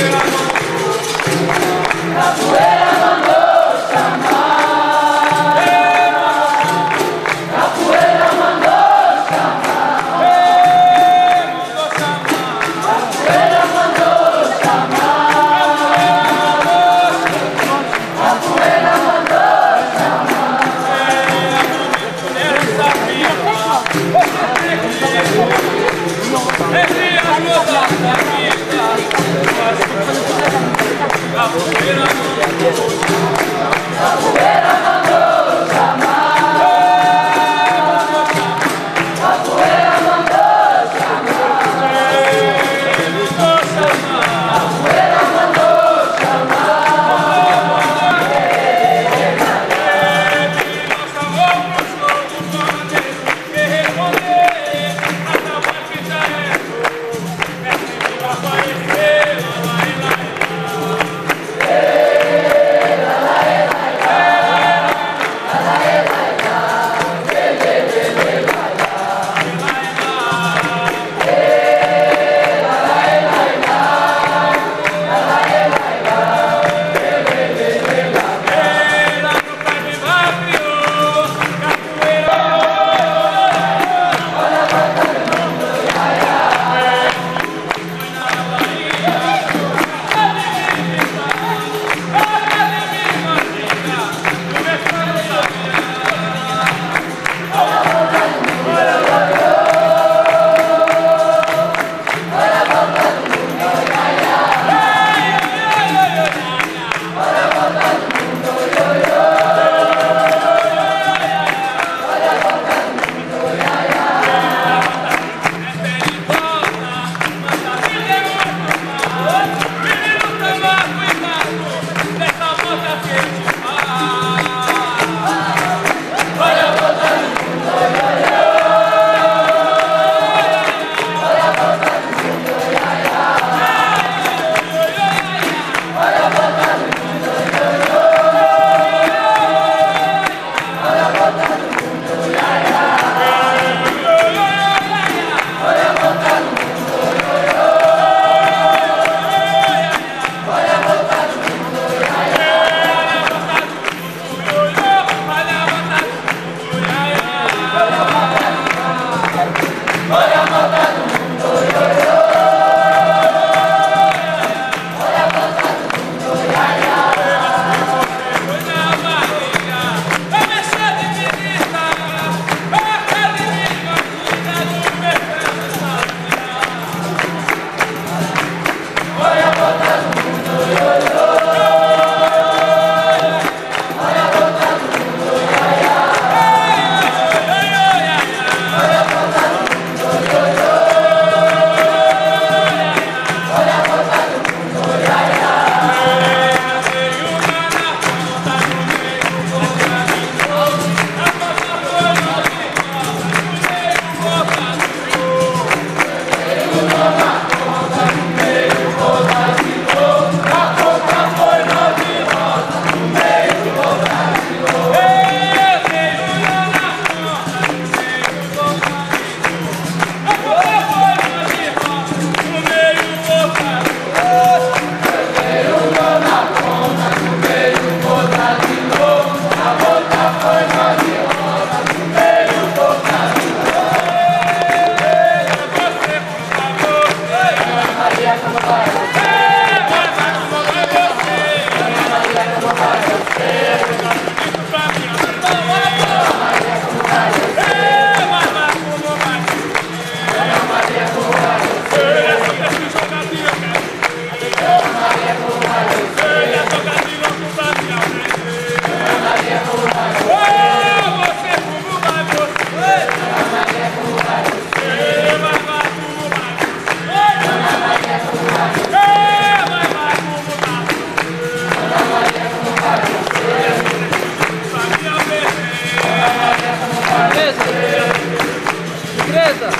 É, você, Vamos, você.